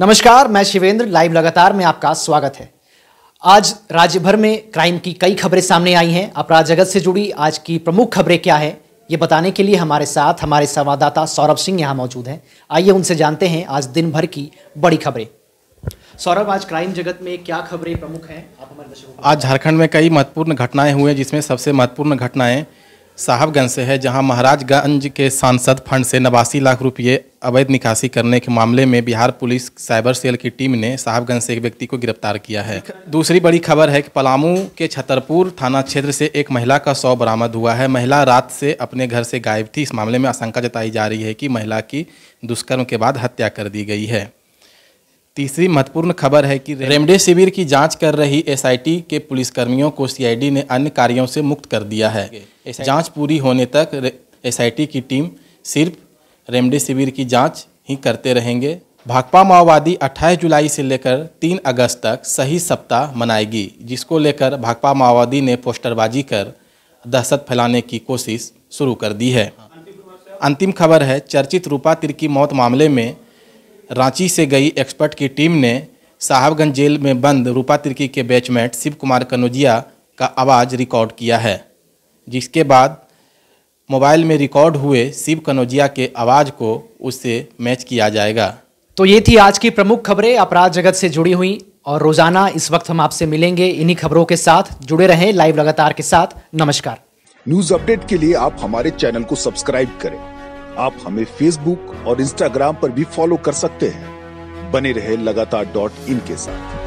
नमस्कार, मैं शिवेंद्र, लाइव लगातार में आपका स्वागत है। आज राज्य भर में क्राइम की कई खबरें सामने आई हैं। अपराध जगत से जुड़ी आज की प्रमुख खबरें क्या है, ये बताने के लिए हमारे साथ हमारे संवाददाता सौरभ सिंह यहाँ मौजूद हैं। आइए उनसे जानते हैं आज दिन भर की बड़ी खबरें। सौरभ, आज क्राइम जगत में क्या खबरें प्रमुख हैं? आप हमारे दर्शकों आज झारखंड में कई महत्वपूर्ण घटनाएँ हुई हैं, जिसमें सबसे महत्वपूर्ण घटनाएँ साहबगंज से है, जहाँ महाराजगंज के सांसद फंड से नवासी लाख रुपए अवैध निकासी करने के मामले में बिहार पुलिस साइबर सेल की टीम ने साहबगंज से एक व्यक्ति को गिरफ़्तार किया है। दूसरी बड़ी खबर है कि पलामू के छतरपुर थाना क्षेत्र से एक महिला का शव बरामद हुआ है। महिला रात से अपने घर से गायब थी। इस मामले में आशंका जताई जा रही है कि महिला की दुष्कर्म के बाद हत्या कर दी गई है। तीसरी महत्वपूर्ण खबर है कि रेमडेसिविर की जाँच कर रही एसआईटी के पुलिसकर्मियों को सीआईडी ने अन्य कार्यों से मुक्त कर दिया है। जाँच पूरी होने तक एसआईटी की टीम सिर्फ़ रेमडेसिविर की जाँच ही करते रहेंगे। भाकपा माओवादी 28 जुलाई से लेकर 3 अगस्त तक सही सप्ताह मनाएगी जिसको लेकर भाकपा माओवादी ने पोस्टरबाजी कर दहशत फैलाने की कोशिश शुरू कर दी है। अंतिम खबर है चर्चित रूपा तिर की मौत मामले में रांची से गई एक्सपर्ट की टीम ने साहबगंज जेल में बंद रूपा तिर्की के बैचमेट शिव कुमार कनौजिया का आवाज़ रिकॉर्ड किया है जिसके बाद मोबाइल में रिकॉर्ड हुए शिव कनौजिया के आवाज़ को उससे मैच किया जाएगा। तो ये थी आज की प्रमुख खबरें। अपराध जगत से जुड़ी हुई और रोज़ाना इस वक्त हम आपसे मिलेंगे। इन्हीं खबरों के साथ जुड़े रहें लाइव लगातार के साथ। नमस्कार। न्यूज़ अपडेट के लिए आप हमारे चैनल को सब्सक्राइब करें। आप हमें फेसबुक और इंस्टाग्राम पर भी फॉलो कर सकते हैं। बने रहे लगातार डॉट इन के साथ।